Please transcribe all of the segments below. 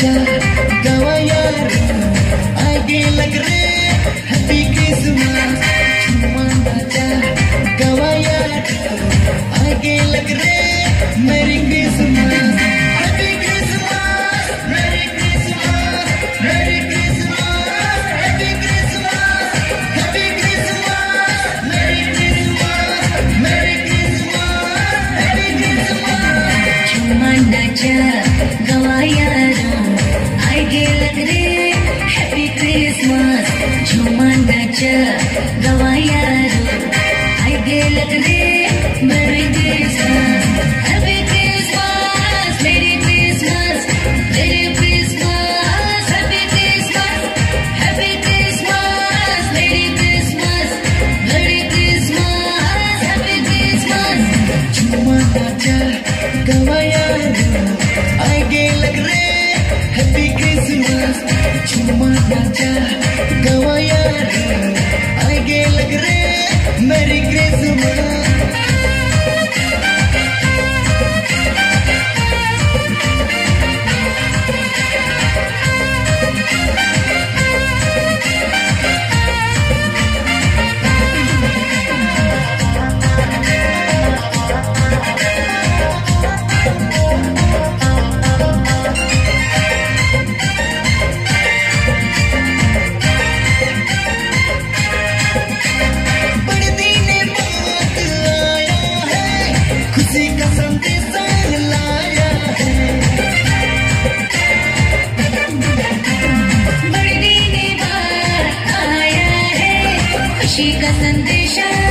जा गवा यार आगे लग रे हबी के जुमा चुमाना जा गवा यार आगे लग रे, मेरी के जुमा yeah. श्रीकनन्देशः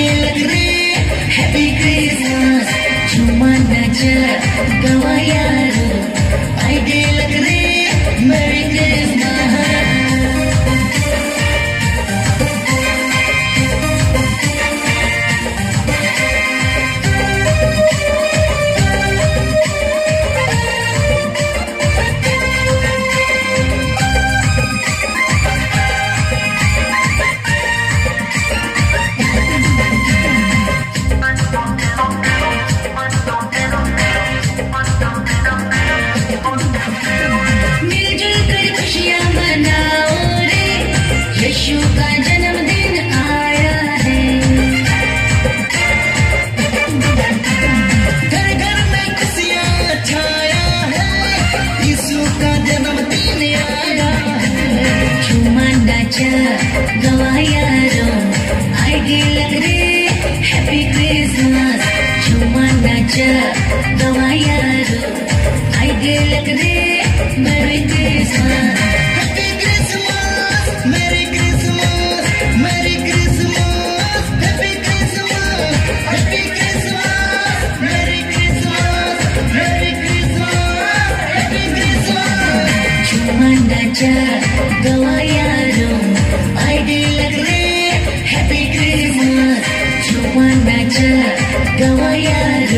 Happy Christmas, Chumanda Chala, Gawaya. Yeah. Go away.